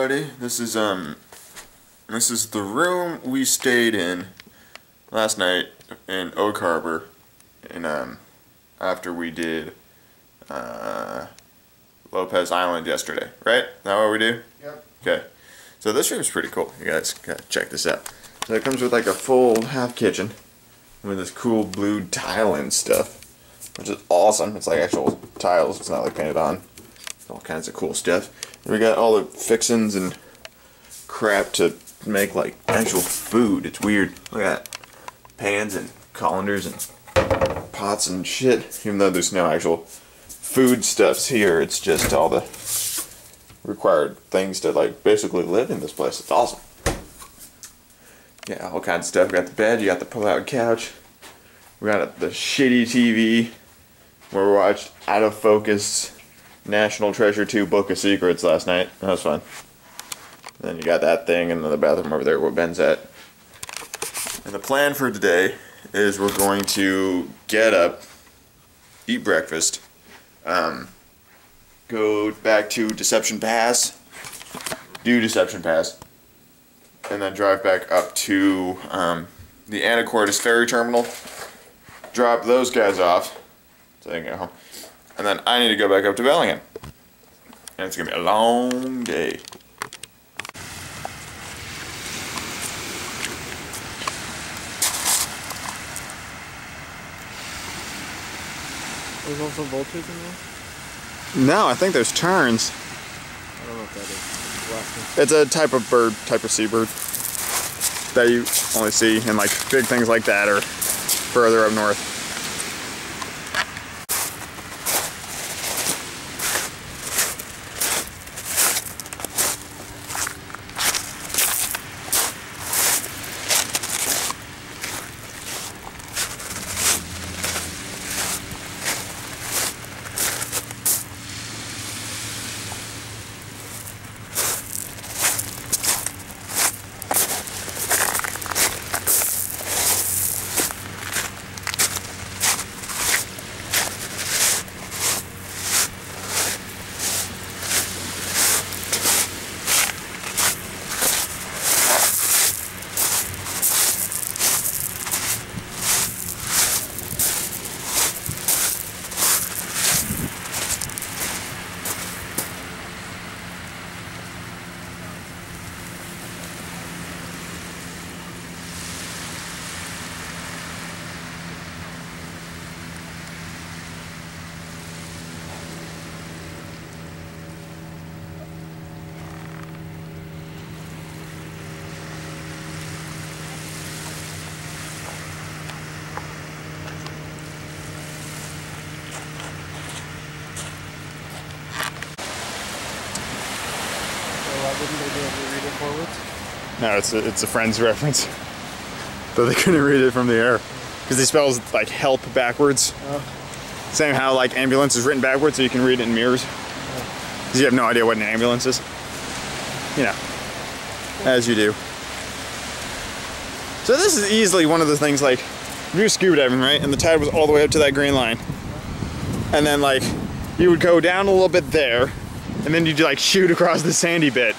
Everybody, this is um this is the room we stayed in last night in Oak Harbor and um after we did uh Lopez Island yesterday, right? Is that what we do? Yep. Okay. So this room's pretty cool. You guys gotta check this out. So it comes with like a full half kitchen with this cool blue tile and stuff. Which is awesome. It's like actual tiles, it's not like painted on. All kinds of cool stuff. And we got all the fixings and crap to make like actual food. It's weird. Look at that. Pans and colanders and pots and shit. Even though there's no actual food stuffs here, it's just all the required things to like basically live in this place. It's awesome. Yeah, all kinds of stuff. We got the bed, you got the pull-out couch. We got the shitty TV where we watched Out of Focus National Treasure 2 Book of Secrets last night. That was fun. then you got that thing in the bathroom over there where Ben's at. And the plan for today is we're going to get up, eat breakfast, um, go back to Deception Pass, do Deception Pass, and then drive back up to um, the Anacortes Ferry Terminal, drop those guys off, so they can go home. And then I need to go back up to Bellingham. And it's gonna be a long day. There's also vultures in there? No, I think there's terns. I don't know what that is. It's a type of bird, type of seabird that you only see in like big things like that or further up north. Wouldn't they be able to read it forwards? No, it's a, it's a friend's reference. But they couldn't read it from the air. Because they spells like help backwards. Oh. Same how like ambulance is written backwards so you can read it in mirrors. Oh. Because you have no idea what an ambulance is. You know, as you do. So this is easily one of the things like, if you were scuba diving, right? And the tide was all the way up to that green line. And then like, you would go down a little bit there, and then you'd like shoot across the sandy bit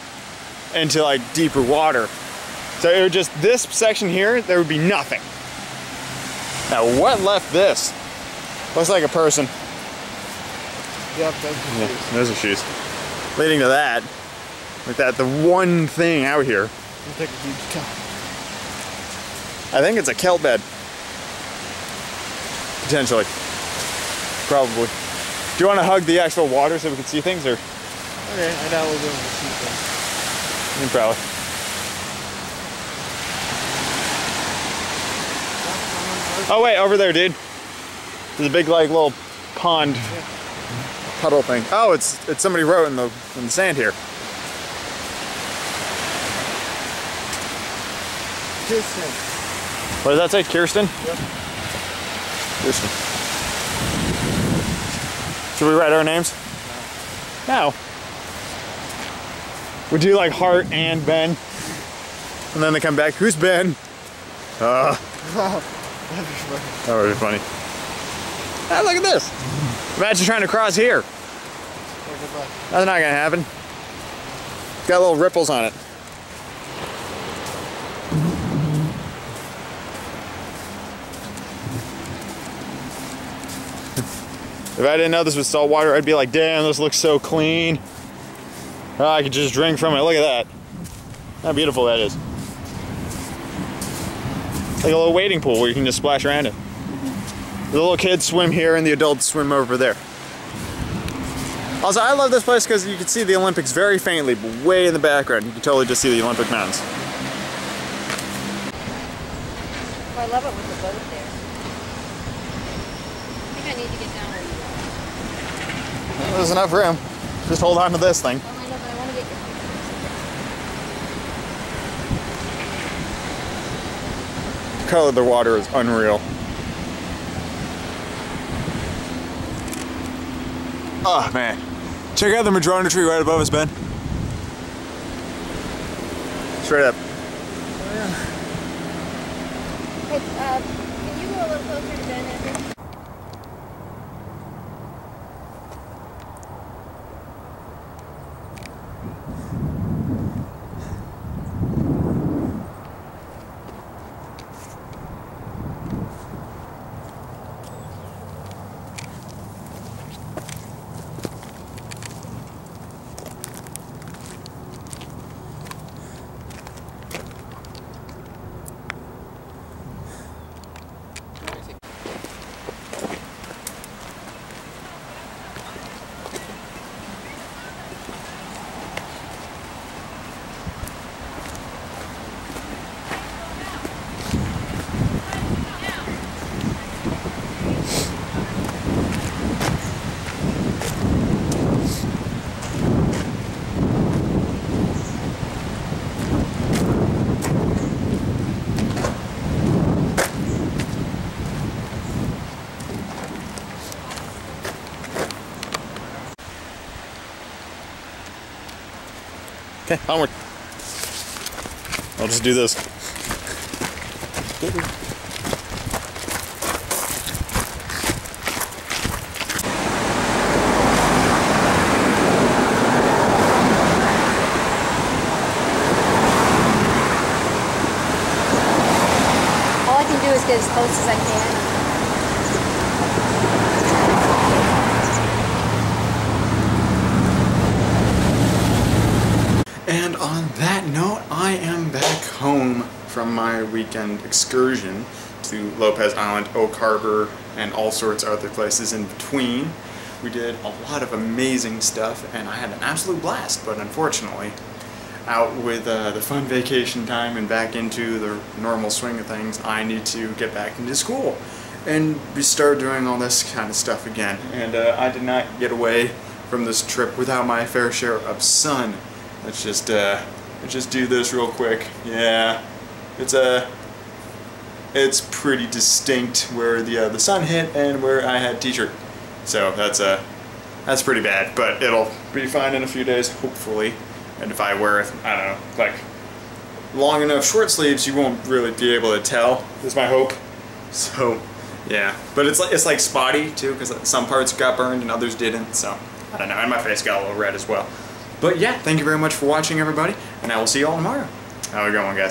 into like deeper water. So it would just, this section here, there would be nothing. Now what left this? Looks like a person. Yep, that's Yeah, yeah. those are shoes. Leading to that, like that, the one thing out here, We'll take a huge count. I think it's a kelp bed. Potentially. Probably. Do you want to hug the actual water so we can see things, or Okay, I know we're going to see things. You probably? Oh wait, over there, dude. There's a big like little pond puddle thing. Oh, it's it's somebody wrote in the in the sand here. Kirsten. What does that say, Kirsten? Yep. Kirsten. Should we write our names? No. Would do like Hart and Ben? And then they come back, who's Ben? Uh, That'd be funny. that would be funny. Ah, look at this. Imagine trying to cross here. That's not gonna happen. Got little ripples on it. If I didn't know this was salt water, I'd be like, damn, this looks so clean. Oh, I could just drink from it. Look at that. How beautiful that is. Like a little wading pool where you can just splash around it. The little kids swim here and the adults swim over there. Also, I love this place because you can see the Olympics very faintly, but way in the background. You can totally just see the Olympic mountains. Oh, I love it with the boat there. I think I need to get down where you are. There's enough room. Just hold on to this thing. Oh, I know, but I want to get your pictures. The color of the water is unreal. Oh man. Check out the madrona tree right above us, Ben. Straight up. Hey, uh, can you go a little closer to Ben, Okay, onward. I'll just do this. All I can do is get as close as I can. And on that note, I am back home from my weekend excursion to Lopez Island, Oak Harbor, and all sorts of other places in between. We did a lot of amazing stuff, and I had an absolute blast, but unfortunately, out with uh, the fun vacation time and back into the normal swing of things, I need to get back into school and we start doing all this kind of stuff again. And uh, I did not get away from this trip without my fair share of sun. Let's just uh, let's just do this real quick. Yeah, it's a it's pretty distinct where the uh, the sun hit and where I had t-shirt. So that's uh, that's pretty bad, but it'll be fine in a few days, hopefully. And if I wear, I don't know, like long enough short sleeves, you won't really be able to tell. Is my hope. So, yeah, but it's like it's like spotty too, because some parts got burned and others didn't. So I don't know, and my face got a little red as well. But yeah, thank you very much for watching, everybody, and I will see you all tomorrow. How a good one, guys.